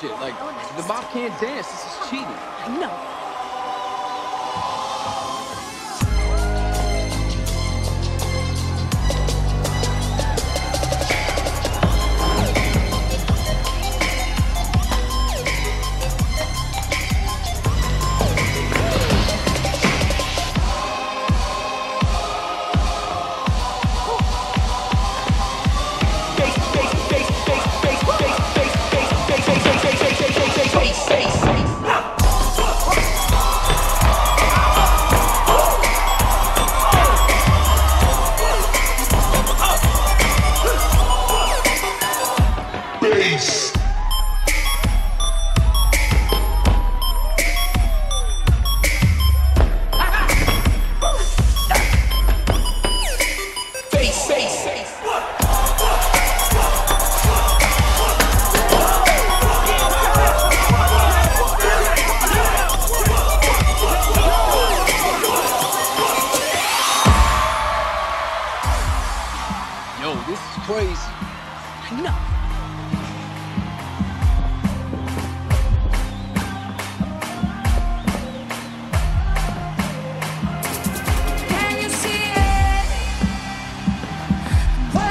shit. Like, the mob can't dance. This is cheating. No. bass. Yo, this is crazy. I know.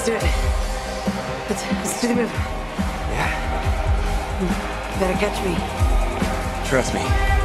Let's do it. Let's, let's do the move. Yeah. You better catch me. Trust me.